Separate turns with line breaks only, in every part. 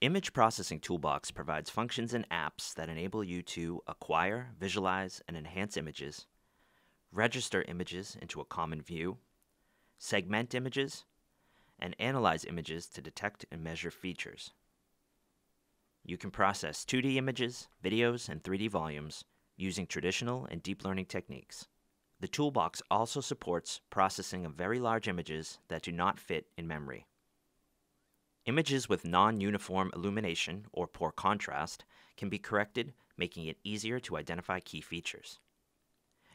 Image Processing Toolbox provides functions and apps that enable you to acquire, visualize, and enhance images, register images into a common view, segment images, and analyze images to detect and measure features. You can process 2D images, videos, and 3D volumes using traditional and deep learning techniques. The toolbox also supports processing of very large images that do not fit in memory. Images with non-uniform illumination or poor contrast can be corrected, making it easier to identify key features.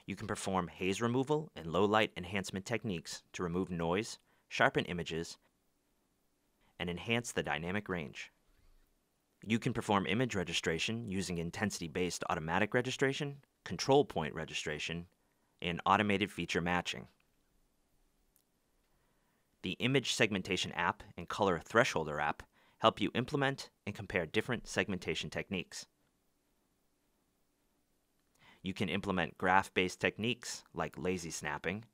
You can perform haze removal and low light enhancement techniques to remove noise, sharpen images, and enhance the dynamic range. You can perform image registration using intensity-based automatic registration, control point registration, and automated feature matching. The Image Segmentation app and Color Thresholder app help you implement and compare different segmentation techniques. You can implement graph-based techniques like lazy snapping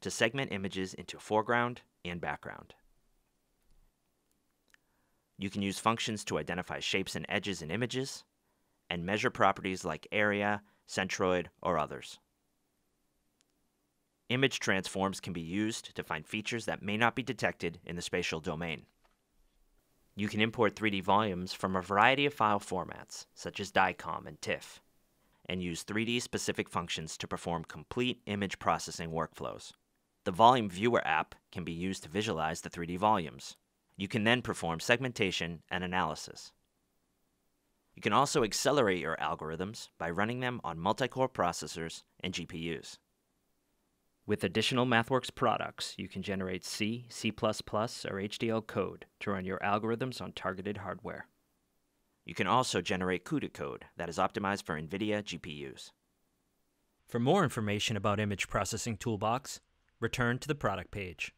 to segment images into foreground and background. You can use functions to identify shapes and edges in images and measure properties like area, centroid, or others. Image transforms can be used to find features that may not be detected in the spatial domain. You can import 3D volumes from a variety of file formats, such as DICOM and TIFF, and use 3D specific functions to perform complete image processing workflows. The Volume Viewer app can be used to visualize the 3D volumes. You can then perform segmentation and analysis. You can also accelerate your algorithms by running them on multi-core processors and GPUs. With additional MathWorks products, you can generate C, C++, or HDL code to run your algorithms on targeted hardware. You can also generate CUDA code that is optimized for NVIDIA GPUs.
For more information about Image Processing Toolbox, return to the product page.